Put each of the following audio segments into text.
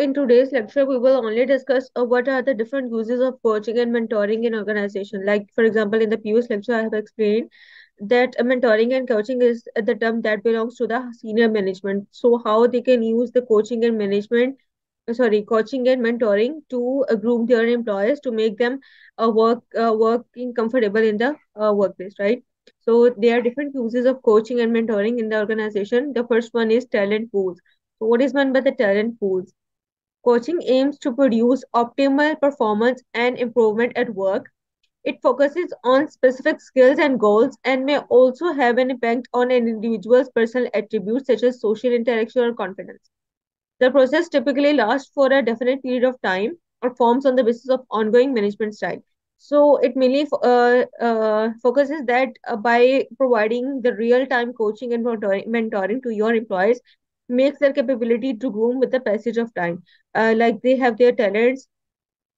in today's lecture, we will only discuss uh, what are the different uses of coaching and mentoring in organization. Like, for example, in the previous lecture, I have explained that mentoring and coaching is the term that belongs to the senior management. So, how they can use the coaching and management, uh, sorry, coaching and mentoring to uh, groom their employees to make them uh, work uh, working comfortable in the uh, workplace, right? So, there are different uses of coaching and mentoring in the organization. The first one is talent pools. So, what is meant by the talent pools? Coaching aims to produce optimal performance and improvement at work it focuses on specific skills and goals and may also have an impact on an individual's personal attributes such as social interaction or confidence. The process typically lasts for a definite period of time or forms on the basis of ongoing management style. So it mainly uh, uh, focuses that uh, by providing the real-time coaching and mentoring, mentoring to your employees makes their capability to groom with the passage of time. Uh, like they have their talents,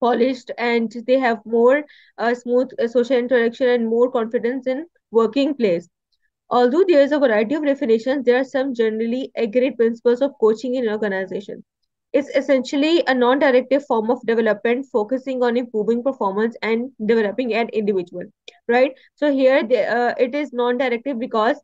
polished and they have more uh, smooth uh, social interaction and more confidence in working place. Although there is a variety of definitions there are some generally agreed principles of coaching in organization. It's essentially a non-directive form of development focusing on improving performance and developing an individual right? So here the, uh, it is non-directive because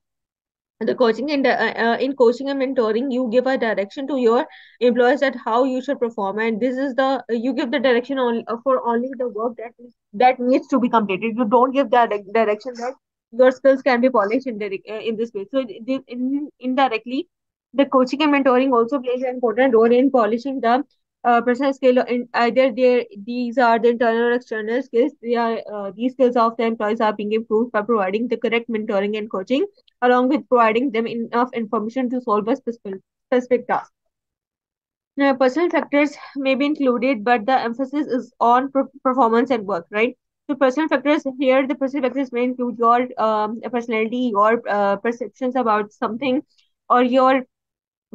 the coaching and uh, uh, in coaching and mentoring you give a direction to your employees that how you should perform. And this is the you give the direction on uh, for only the work that is that needs to be completed. You don't give that direction that your skills can be polished in, uh, in this way. So in, indirectly the coaching and mentoring also plays an important role in polishing the uh, personal skill in either these are the internal or external skills. They are uh, these skills of the employees are being improved by providing the correct mentoring and coaching along with providing them enough information to solve a specific, specific task. Now personal factors may be included but the emphasis is on performance and work right? So personal factors here the personal factors may include your um, personality your uh, perceptions about something or your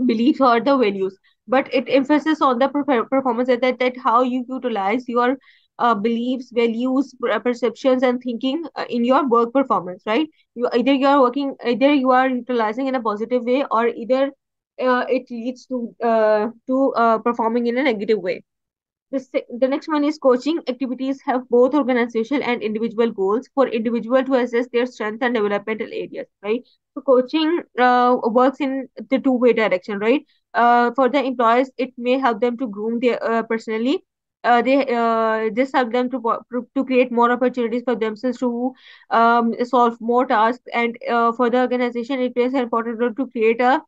beliefs or the values. But it emphasizes on the performance that, that, that how you utilize your uh, beliefs values perceptions and thinking uh, in your work performance right you either you are working either you are utilizing in a positive way or either uh, it leads to uh, to uh, performing in a negative way the, the next one is coaching activities have both organizational and individual goals for individual to assess their strength and developmental areas, right? So coaching uh, works in the two-way direction, right? Uh, for the employees, it may help them to groom their uh, personally. Uh, they uh, this help them to to create more opportunities for themselves to um, solve more tasks, and uh, for the organization, it plays an important role to create a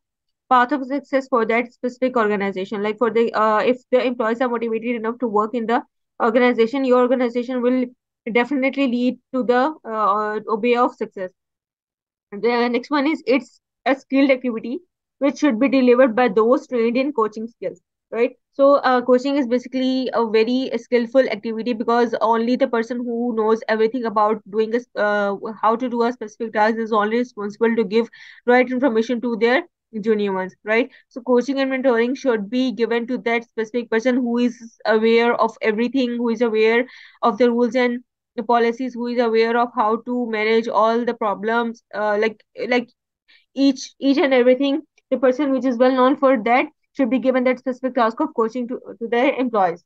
path of success for that specific organization. Like for the uh, if the employees are motivated enough to work in the organization your organization will definitely lead to the uh, way of success. The next one is it's a skilled activity which should be delivered by those trained in coaching skills right? So uh, coaching is basically a very skillful activity because only the person who knows everything about doing a, uh, how to do a specific task is only responsible to give right information to their junior ones right? So coaching and mentoring should be given to that specific person who is aware of everything who is aware of the rules and the policies who is aware of how to manage all the problems uh, like like each each and everything the person which is well known for that should be given that specific task of coaching to, to their employees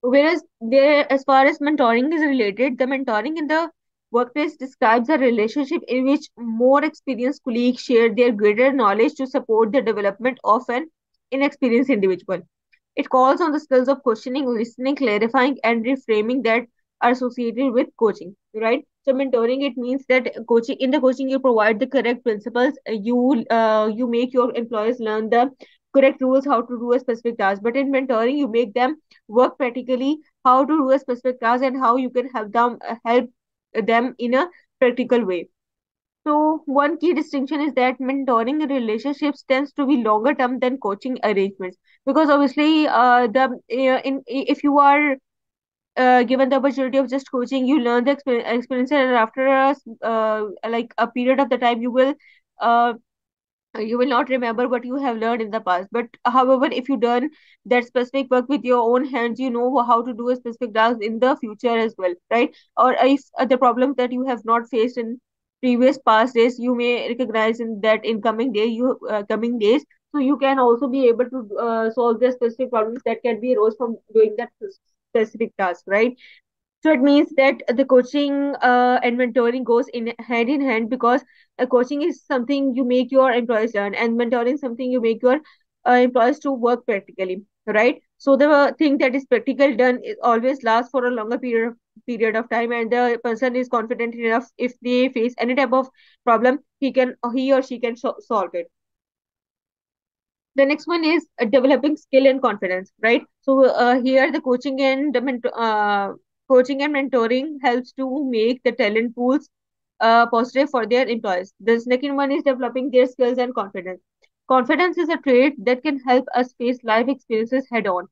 whereas there as far as mentoring is related the mentoring in the Workplace describes a relationship in which more experienced colleagues share their greater knowledge to support the development of an inexperienced individual. It calls on the skills of questioning, listening, clarifying, and reframing that are associated with coaching, right? So mentoring it means that coaching in the coaching you provide the correct principles, you uh, you make your employees learn the correct rules how to do a specific task. But in mentoring you make them work practically how to do a specific task and how you can help them help them in a practical way. So one key distinction is that mentoring relationships tends to be longer term than coaching arrangements because obviously uh, the uh, in if you are uh, given the opportunity of just coaching you learn the experience and after a uh, like a period of the time you will uh, you will not remember what you have learned in the past. But however if you done that specific work with your own hands you know how to do a specific task in the future as well right? Or if uh, the problems that you have not faced in previous past days you may recognize in that in coming day you uh, coming days. So you can also be able to uh, solve the specific problems that can be arose from doing that specific task right? So it means that the coaching uh, and mentoring goes in hand in hand because uh, coaching is something you make your employees learn and mentoring something you make your uh, employees to work practically right? So the thing that is practical done is always lasts for a longer period of period of time and the person is confident enough if they face any type of problem he can he or she can so solve it the next one is uh, developing skill and confidence right? So uh, here the coaching and the uh, coaching and mentoring helps to make the talent pools uh, positive for their employees. The second one is developing their skills and confidence. Confidence is a trait that can help us face life experiences head on.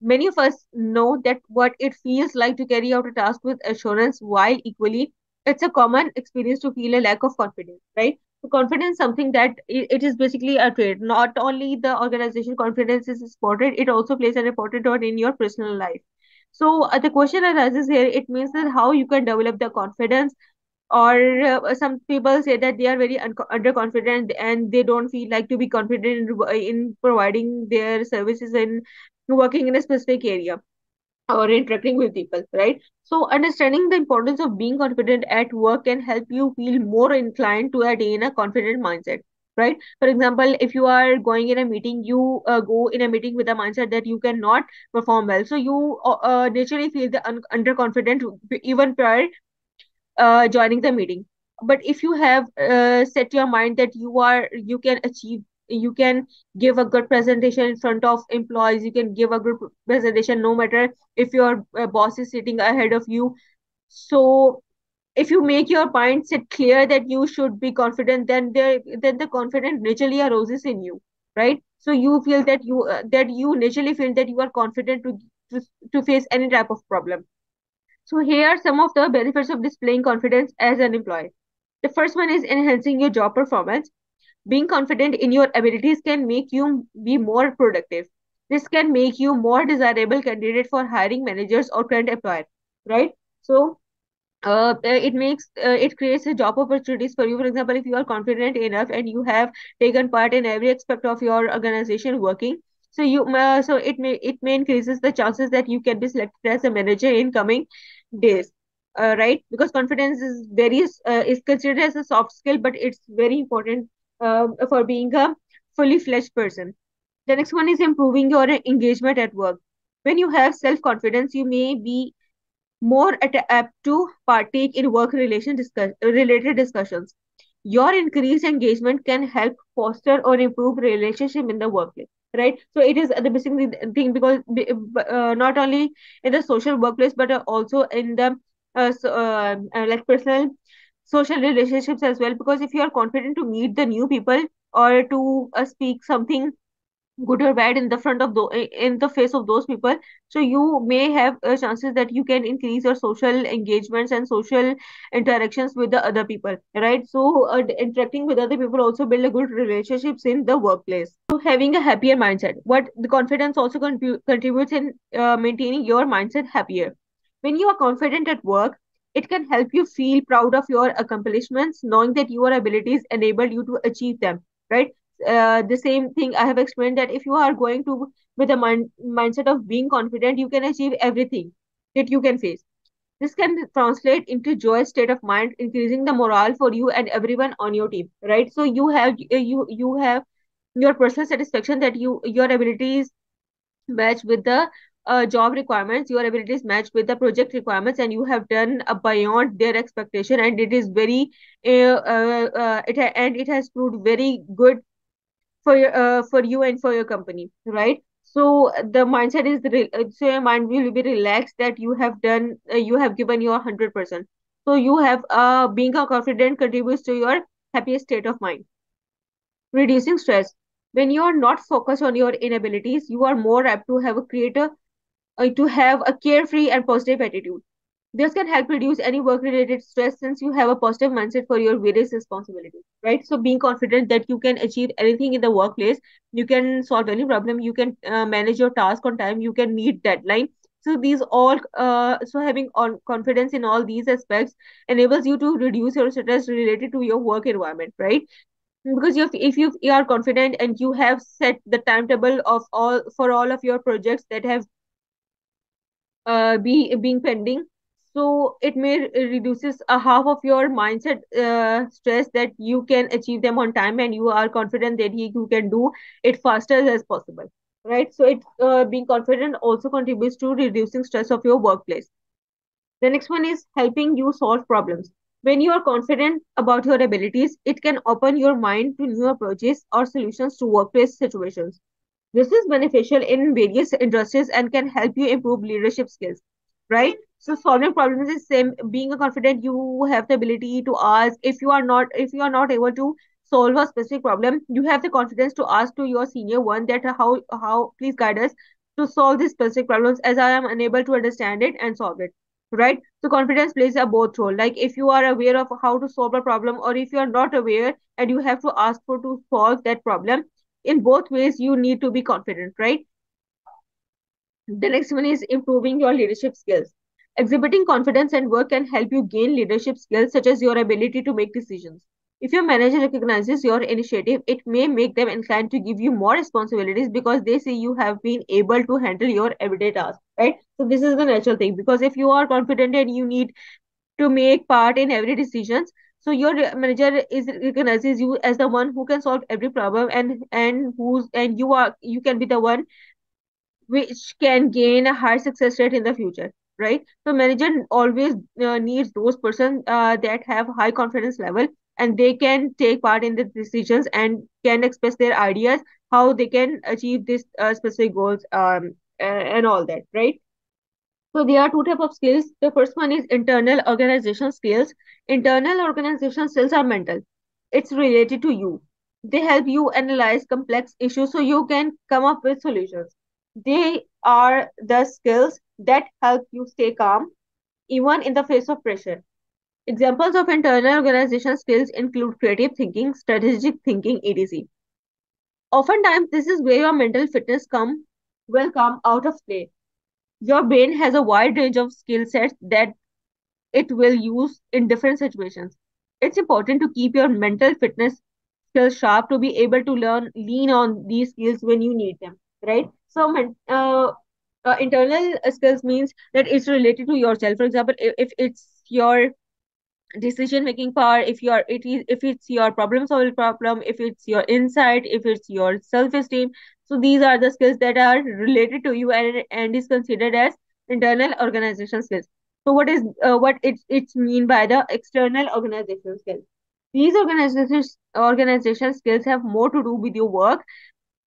Many of us know that what it feels like to carry out a task with assurance, while equally, it's a common experience to feel a lack of confidence, right? Confidence something that it, it is basically a trait. Not only the organization confidence is important, it also plays an important role in your personal life. So uh, the question arises here, it means that how you can develop the confidence or uh, some people say that they are very un- underconfident and they don't feel like to be confident in, in providing their services and working in a specific area or interacting with people right? So understanding the importance of being confident at work can help you feel more inclined to attain a confident mindset right? For example if you are going in a meeting you uh, go in a meeting with a mindset that you cannot perform well. So you uh, uh naturally feel the un- underconfident even prior uh, joining the meeting. But if you have uh, set your mind that you are you can achieve you can give a good presentation in front of employees you can give a good presentation no matter if your uh, boss is sitting ahead of you so if you make your mindset clear that you should be confident then there then the confidence naturally arises in you right so you feel that you uh, that you naturally feel that you are confident to, to to face any type of problem so here are some of the benefits of displaying confidence as an employee. The first one is enhancing your job performance. Being confident in your abilities can make you be more productive. This can make you more desirable candidate for hiring managers or current employer, right? So uh, it makes uh, it creates a job opportunities for you. For example, if you are confident enough and you have taken part in every aspect of your organization working, so you uh, so it may it may increases the chances that you can be selected as a manager in coming days uh, right because confidence is very uh, is considered as a soft skill but it's very important uh, for being a fully fledged person. The next one is improving your engagement at work. When you have self confidence you may be more apt to partake in work relation discuss related discussions. Your increased engagement can help foster or improve relationship in the workplace right? So it is the basic thing because uh, not only in the social workplace but also in the uh, so, uh, like personal social relationships as well because if you are confident to meet the new people or to uh, speak something good or bad in the front of the in the face of those people so you may have uh, chances that you can increase your social engagements and social interactions with the other people right? So uh, interacting with other people also build a good relationships in the workplace. So having a happier mindset what the confidence also contrib- contributes in uh, maintaining your mindset happier. When you are confident at work it can help you feel proud of your accomplishments knowing that your abilities enable you to achieve them right uh, the same thing I have explained that if you are going to with a mind, mindset of being confident, you can achieve everything that you can face. This can translate into joyous state of mind, increasing the morale for you and everyone on your team. Right. So you have you you have your personal satisfaction that you your abilities match with the uh, job requirements your abilities match with the project requirements and you have done uh, beyond their expectation and it is very uh, uh, uh it and it has proved very good for your uh, for you and for your company right? So the mindset is re- so your mind will be relaxed that you have done you have given your 100% so you have uh being a confident contributes to your happiest state of mind reducing stress. When you are not focused on your inabilities you are more apt to have a creator uh, to have a carefree and positive attitude this can help reduce any work related stress since you have a positive mindset for your various responsibilities, right? So, being confident that you can achieve anything in the workplace, you can solve any problem, you can uh, manage your task on time, you can meet deadline. So, these all, uh, so having on confidence in all these aspects enables you to reduce your stress related to your work environment, right? because you have, if you, you are confident and you have set the timetable of all for all of your projects that have uh, be being pending. So it may reduces a half of your mindset uh, stress that you can achieve them on time and you are confident that you can do it faster as possible right? So it uh, being confident also contributes to reducing stress of your workplace. The next one is helping you solve problems. When you are confident about your abilities it can open your mind to new approaches or solutions to workplace situations this is beneficial in various industries and can help you improve leadership skills, right? So solving problems is same. Being a confident, you have the ability to ask if you are not if you are not able to solve a specific problem, you have the confidence to ask to your senior one that how how please guide us to solve these specific problems as I am unable to understand it and solve it. Right? So confidence plays a both role. Like if you are aware of how to solve a problem or if you are not aware and you have to ask for to solve that problem, in both ways you need to be confident right? The next one is improving your leadership skills. Exhibiting confidence and work can help you gain leadership skills such as your ability to make decisions. If your manager recognizes your initiative it may make them inclined to give you more responsibilities because they see you have been able to handle your everyday tasks right? So this is the natural thing because if you are confident and you need to make part in every decisions so your manager is recognizes you as the one who can solve every problem and and who's and you are you can be the one which can gain a high success rate in the future right? So manager always uh, needs those person uh, that have high confidence level and they can take part in the decisions and can express their ideas how they can achieve this uh, specific goals um, and all that right so there are two type of skills. The first one is internal organization skills. Internal organization skills are mental. It's related to you. They help you analyze complex issues so you can come up with solutions. They are the skills that help you stay calm even in the face of pressure. Examples of internal organization skills include creative thinking, strategic thinking, etc. Oftentimes, this is where your mental fitness come will come out of play your brain has a wide range of skill sets that it will use in different situations. It's important to keep your mental fitness skills sharp to be able to learn, lean on these skills when you need them, right? So, uh, uh, internal skills means that it's related to yourself. For example, if, if it's your decision making power if you are it is if it's your problem solving problem if it's your insight if it's your self esteem so these are the skills that are related to you and and is considered as internal organization skills. So what is uh, what it's it's mean by the external organization skills? These organization organization skills have more to do with your work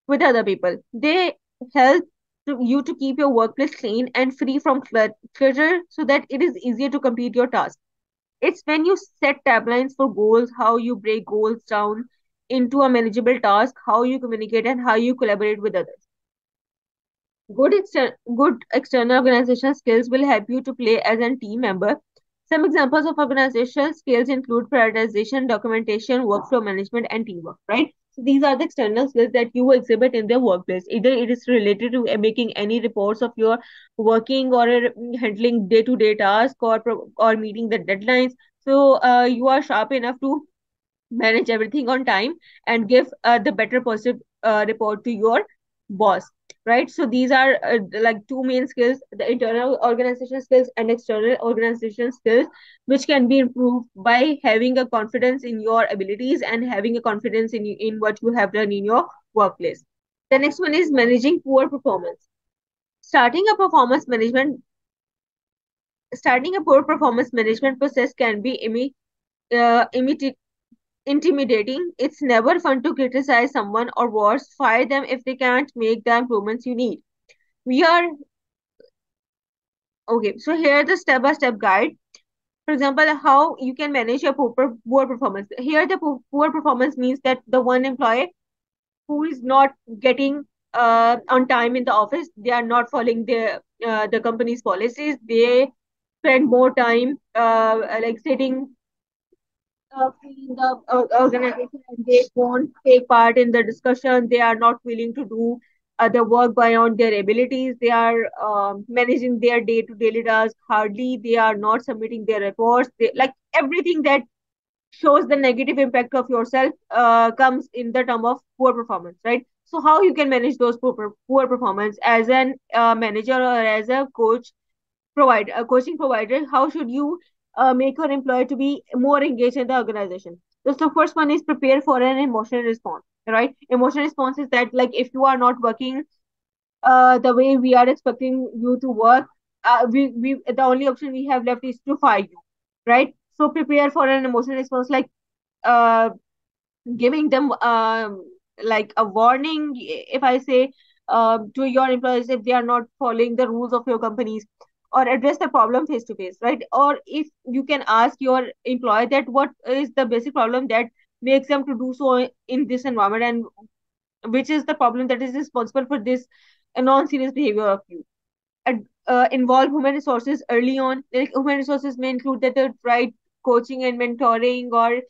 with other people. They help to you to keep your workplace clean and free from clutter so that it is easier to complete your task. It's when you set timelines for goals, how you break goals down into a manageable task, how you communicate, and how you collaborate with others. Good, exter- good external organization skills will help you to play as a team member. Some examples of organizational skills include prioritization, documentation, workflow management, and teamwork, right? So these are the external skills that you exhibit in the workplace. Either it is related to making any reports of your working or handling day-to-day tasks or or meeting the deadlines. So uh, you are sharp enough to manage everything on time and give uh, the better positive uh, report to your boss right? So these are uh, like two main skills the internal organization skills and external organization skills which can be improved by having a confidence in your abilities and having a confidence in in what you have done in your workplace. The next one is managing poor performance. Starting a performance management starting a poor performance management process can be imi- uh, intimidating. It's never fun to criticize someone or worse, fire them if they can't make the improvements you need. We are okay. So here the step-by-step guide. For example, how you can manage your poor, poor performance. Here the poor performance means that the one employee who is not getting uh, on time in the office, they are not following the uh, the company's policies. They spend more time uh, like sitting uh, in the uh, organization and they won't take part in the discussion. They are not willing to do uh, the work beyond their abilities. They are um, managing their day to daily tasks hardly. They are not submitting their reports. They, like everything that shows the negative impact of yourself uh, comes in the term of poor performance right so how you can manage those poor, poor performance as an uh, manager or as a coach provider a coaching provider how should you uh, make your employee to be more engaged in the organization. So the first one is prepare for an emotional response right? Emotional response is that like if you are not working uh, the way we are expecting you to work uh, we, we the only option we have left is to fire you right? So prepare for an emotional response like uh, giving them um, like a warning if i say uh, to your employees if they are not following the rules of your companies or address the problem face to face right? Or if you can ask your employee that what is the basic problem that makes them to do so in this environment and which is the problem that is responsible for this non-serious behavior of you? And uh, involve human resources early on. Like human resources may include that the right coaching and mentoring or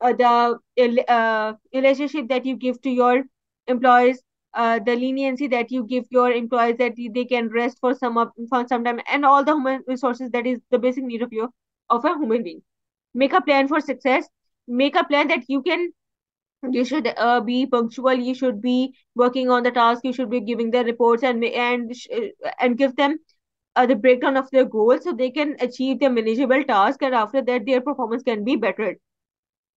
uh, the uh, relationship that you give to your employees uh, the leniency that you give your employees that they can rest for some for some time and all the human resources that is the basic need of your of a human being. Make a plan for success. Make a plan that you can you should uh, be punctual. You should be working on the task. You should be giving the reports and and and give them uh, the breakdown of their goals so they can achieve their manageable task and after that their performance can be bettered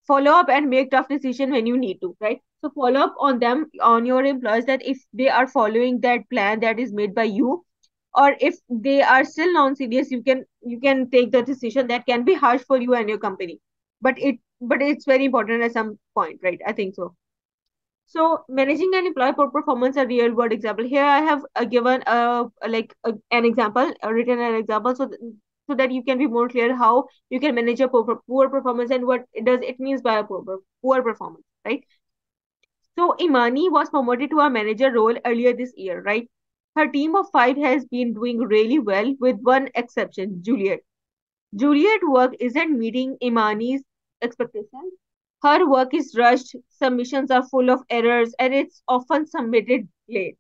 follow up and make tough decision when you need to right? So follow up on them on your employees that if they are following that plan that is made by you or if they are still non-serious you can you can take the decision that can be harsh for you and your company. But it but it's very important at some point right? I think so. So managing an employee poor performance a real world example. Here i have uh, given a, a like a, an example uh, written an example. So th- so that you can be more clear how you can manage a poor, poor performance and what it does it means by a poor, poor performance right? So imani was promoted to a manager role earlier this year right? Her team of five has been doing really well with one exception juliet. Juliet work isn't meeting imani's expectations. Her work is rushed submissions are full of errors and it's often submitted late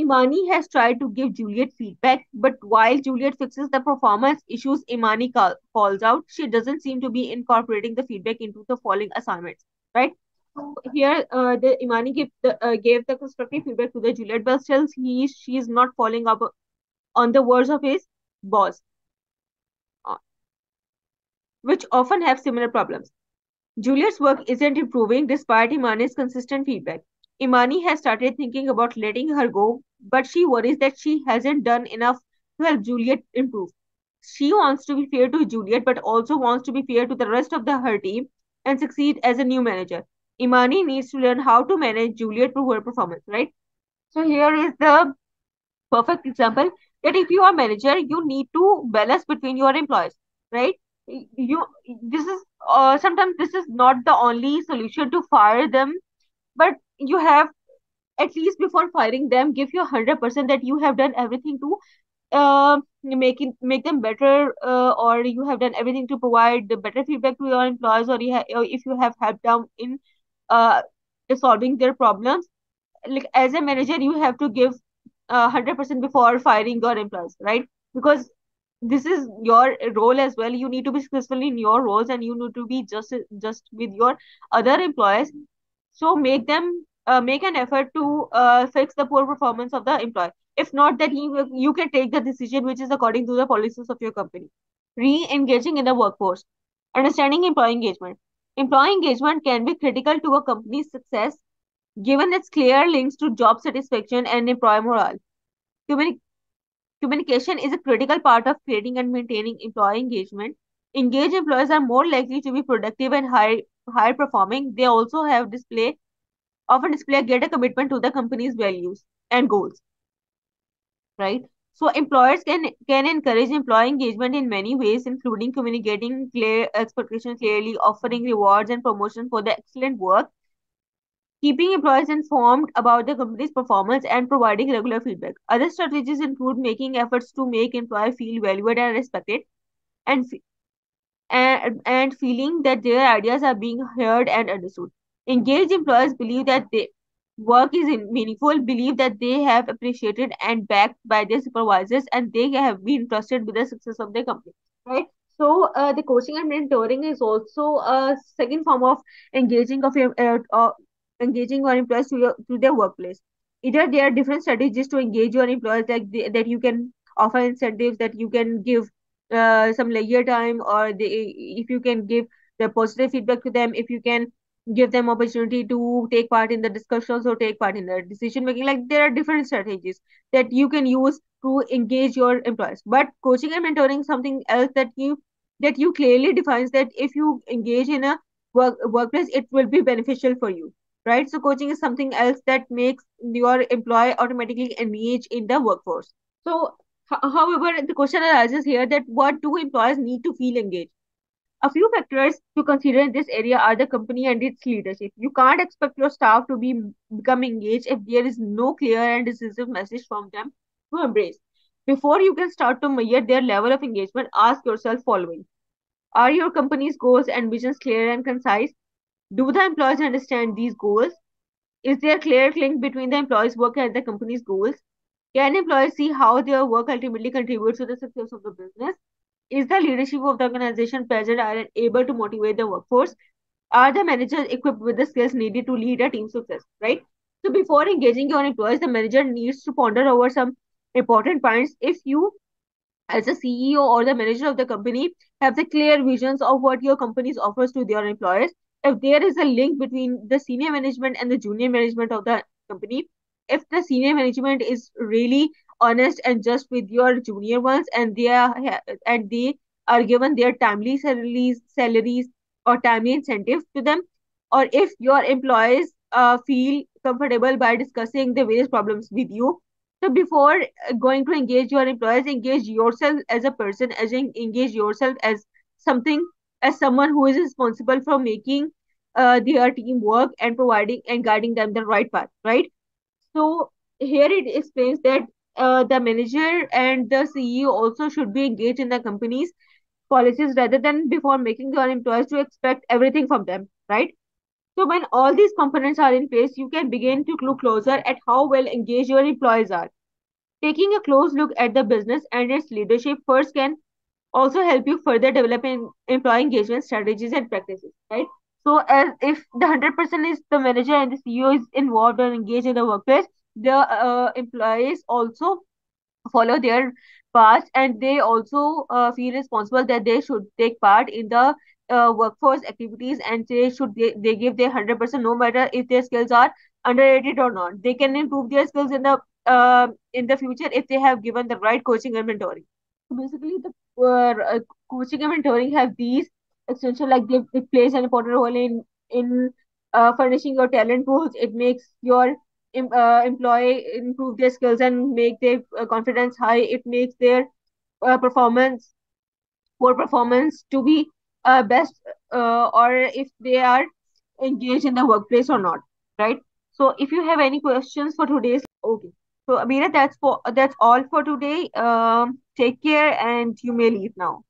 Imani has tried to give Juliet feedback, but while Juliet fixes the performance issues Imani call, calls out, she doesn't seem to be incorporating the feedback into the following assignments, right? So here, uh, the Imani gave the, uh, gave the constructive feedback to the Juliet, but still he she is not following up on the words of his boss, uh, which often have similar problems. Juliet's work isn't improving despite Imani's consistent feedback. Imani has started thinking about letting her go, but she worries that she hasn't done enough to help Juliet improve. She wants to be fair to Juliet, but also wants to be fair to the rest of the her team and succeed as a new manager. Imani needs to learn how to manage Juliet through her performance, right? So here is the perfect example that if you are manager, you need to balance between your employees, right? You this is uh, sometimes this is not the only solution to fire them, but you have at least before firing them, give hundred percent that you have done everything to uh, make it make them better, uh, or you have done everything to provide the better feedback to your employees, or you or if you have helped them in uh solving their problems. Like as a manager, you have to give hundred percent before firing your employees, right? Because this is your role as well. You need to be successful in your roles, and you need to be just just with your other employees. So make them uh, make an effort to uh, fix the poor performance of the employee. If not, then you you can take the decision which is according to the policies of your company. Re-engaging in the workforce, understanding employee engagement. Employee engagement can be critical to a company's success given its clear links to job satisfaction and employee morale. Communi- communication is a critical part of creating and maintaining employee engagement. Engaged employees are more likely to be productive and high, higher performing. They also have display often display a greater commitment to the company's values and goals. Right? So employers can can encourage employee engagement in many ways, including communicating clear expectations clearly, offering rewards and promotion for the excellent work, keeping employees informed about the company's performance and providing regular feedback. Other strategies include making efforts to make employees feel valued and respected and, and, and feeling that their ideas are being heard and understood. Engaged employees believe that their work is meaningful, believe that they have appreciated and backed by their supervisors and they have been trusted with the success of their company. Right? So uh, the coaching and mentoring is also a second form of engaging of uh, uh, engaging your employees to your to their workplace. Either there are different strategies to engage your employees, like the, that you can offer incentives, that you can give uh, some leisure time, or they, if you can give the positive feedback to them, if you can give them opportunity to take part in the discussions or take part in the decision making. Like there are different strategies that you can use to engage your employees. But coaching and mentoring something else that you that you clearly defines that if you engage in a work workplace, it will be beneficial for you, right? So coaching is something else that makes your employee automatically engage in the workforce. So, however, the question arises here that what do employees need to feel engaged? A few factors to consider in this area are the company and its leadership. You can't expect your staff to be become engaged if there is no clear and decisive message from them to embrace. Before you can start to measure their level of engagement, ask yourself following. Are your company's goals and visions clear and concise? Do the employees understand these goals? Is there a clear link between the employees' work and the company's goals? Can employees see how their work ultimately contributes to the success of the business? Is the leadership of the organization present and able to motivate the workforce? Are the managers equipped with the skills needed to lead a team success, right? So before engaging your employees, the manager needs to ponder over some important points. If you, as a CEO or the manager of the company, have the clear visions of what your company offers to their employees, if there is a link between the senior management and the junior management of the company, if the senior management is really honest and just with your junior ones and they are and they are given their timely salaries salaries or timely incentives to them. Or if your employees uh, feel comfortable by discussing the various problems with you so before going to engage your employees engage yourself as a person as in, engage yourself as something as someone who is responsible for making uh, their team work and providing and guiding them the right path right? So here it explains that uh, the manager and the CEO also should be engaged in the company's policies rather than before making their employees to expect everything from them, right? So when all these components are in place, you can begin to look closer at how well engaged your employees are. Taking a close look at the business and its leadership first can also help you further develop in employee engagement strategies and practices, right? So as if the 100% is the manager and the CEO is involved or engaged in the workplace, the uh, employees also follow their path and they also uh, feel responsible that they should take part in the uh, workforce activities and they should they, they give their 100% no matter if their skills are underrated or not. They can improve their skills in the uh, in the future if they have given the right coaching and mentoring. So basically the uh, coaching and mentoring have these essential like they, it plays an important role in in uh, furnishing your talent pools. It makes your uh, employee improve their skills and make their uh, confidence high. It makes their uh, performance poor performance to be uh, best uh, or if they are engaged in the workplace or not right? So if you have any questions for today's okay. So amira that's for that's all for today. Um take care and you may leave now